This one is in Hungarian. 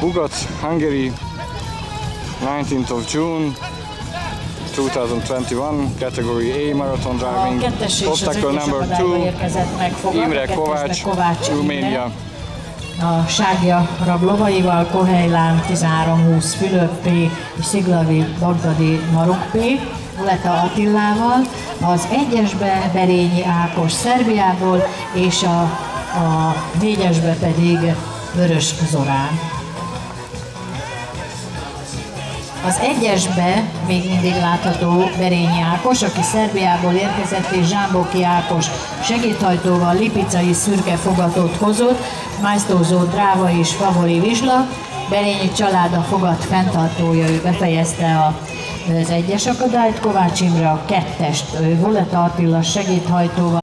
Ugat, Hungary, 19th of June 2021, category A marathon driving. Obstacle number akadályba 2, érkezett meg fogad. Imre Kovács, Kovács Románia. A Ságja rablovaival Kohelylán 13-20 Fülöp P. és Sziglavi Bagdadi Marok P. Uleta Attilával, az egyesbe Berényi Ákos Szerbiából, és a, a négyesbe pedig Vörös Zorán. Az egyesbe még mindig látható Berényi Ákos, aki Szerbiából érkezett, és Zsámboki Ákos segédhajtóval lipicai szürke fogatot hozott, májztózó Dráva és Favori Vizsla. Berényi család a fogat fenntartója, ő befejezte az egyes akadályt, Kovács Imre a kettest, Voleta Attila segédhajtóval.